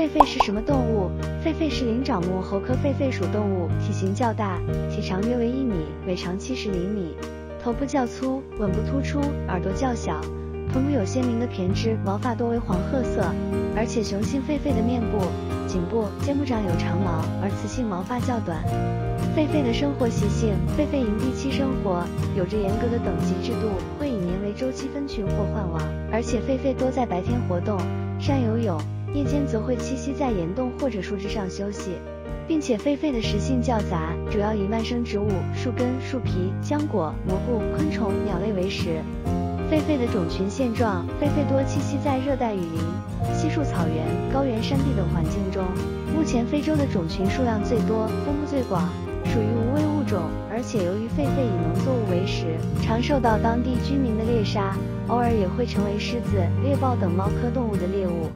狒狒是什么动物？狒狒是灵长目猴科狒狒属动物，体型较大，体长约为一米，尾长七十厘米，头部较粗，吻部突出，耳朵较小，臀部有鲜明的胼胝，毛发多为黄褐色，而且雄性狒狒的面部、颈部、肩部长有长毛，而雌性毛发较短。狒狒的生活习性：狒狒营地栖生活，有着严格的等级制度，会周期分群或换王，而且狒狒多在白天活动，善游泳。夜间则会栖息在岩洞或者树枝上休息，并且狒狒的食性较杂，主要以蔓生植物、树根、树皮、浆果、蘑菇、昆虫、鸟类为食。狒狒的种群现状：狒狒多栖息在热带雨林、稀树草原、高原山地等环境中。目前非洲的种群数量最多，分布最广，属于无种。而且由于狒狒以农作物为食，常受到当地居民的猎杀，偶尔也会成为狮子、猎豹等猫科动物的猎物。